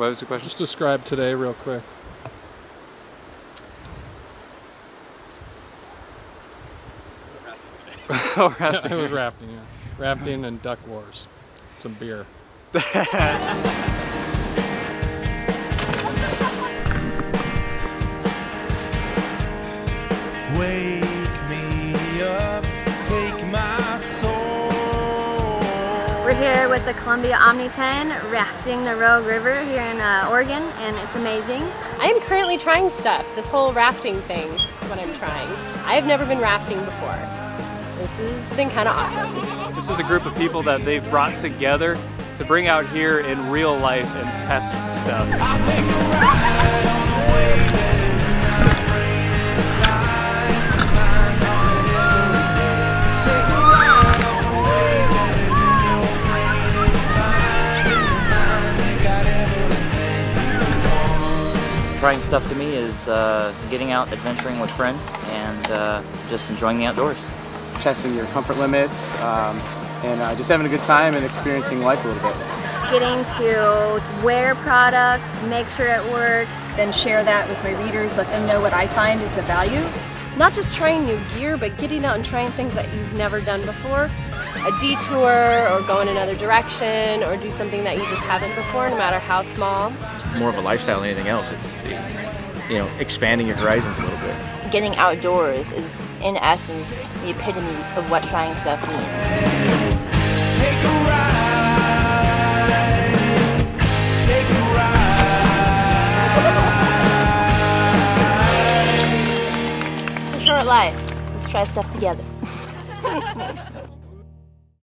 What was the question? Just describe today real quick. oh, rafting. Yeah, it was rafting, yeah. Rafting and duck wars. Some beer. Wake We're here with the Columbia OmniTen rafting the Rogue River here in uh, Oregon, and it's amazing. I am currently trying stuff. This whole rafting thing is what I'm trying. I have never been rafting before. This has been kind of awesome. This is a group of people that they've brought together to bring out here in real life and test stuff. Trying stuff to me is uh, getting out, adventuring with friends, and uh, just enjoying the outdoors. testing your comfort limits, um, and uh, just having a good time and experiencing life a little bit. Getting to wear product, make sure it works. then share that with my readers, let them know what I find is of value. Not just trying new gear, but getting out and trying things that you've never done before. A detour, or go in another direction, or do something that you just haven't before, no matter how small. More of a lifestyle than anything else. It's the, you know expanding your horizons a little bit. getting outdoors is in essence the epitome of what trying stuff means. Take a ride. Take a ride. It's a short life. Let's try stuff together.